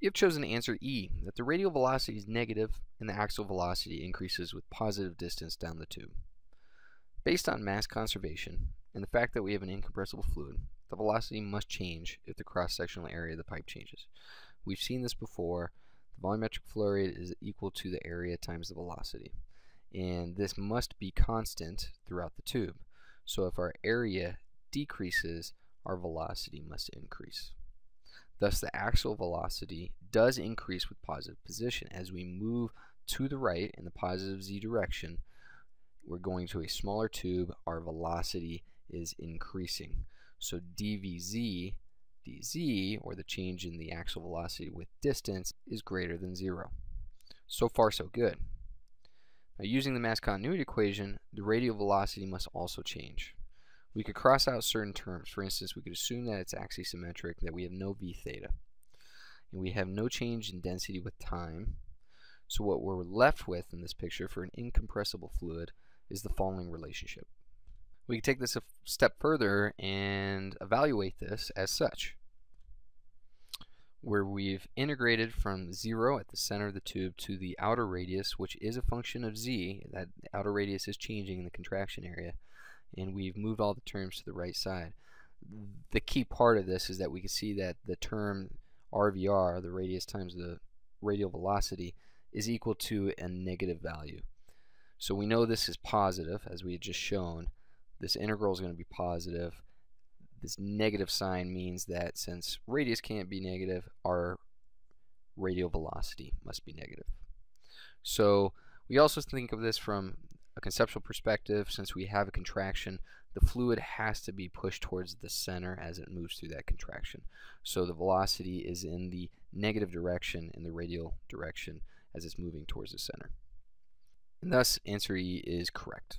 You have chosen answer E, that the radial velocity is negative and the axial velocity increases with positive distance down the tube. Based on mass conservation and the fact that we have an incompressible fluid, the velocity must change if the cross-sectional area of the pipe changes. We've seen this before. The volumetric flow rate is equal to the area times the velocity. And this must be constant throughout the tube. So if our area decreases, our velocity must increase. Thus, the axial velocity does increase with positive position. As we move to the right in the positive z direction, we're going to a smaller tube, our velocity is increasing. So dvz dz, or the change in the axial velocity with distance, is greater than zero. So far, so good. Now, using the mass continuity equation, the radial velocity must also change. We could cross out certain terms. For instance, we could assume that it's axisymmetric, that we have no v theta. And we have no change in density with time. So what we're left with in this picture for an incompressible fluid is the following relationship. We can take this a step further and evaluate this as such, where we've integrated from 0 at the center of the tube to the outer radius, which is a function of z, that outer radius is changing in the contraction area, and we've moved all the terms to the right side. The key part of this is that we can see that the term RVR, the radius times the radial velocity, is equal to a negative value. So we know this is positive, as we had just shown. This integral is going to be positive. This negative sign means that since radius can't be negative, our radial velocity must be negative. So we also think of this from a conceptual perspective, since we have a contraction, the fluid has to be pushed towards the center as it moves through that contraction. So the velocity is in the negative direction in the radial direction as it's moving towards the center. And thus, answer E is correct.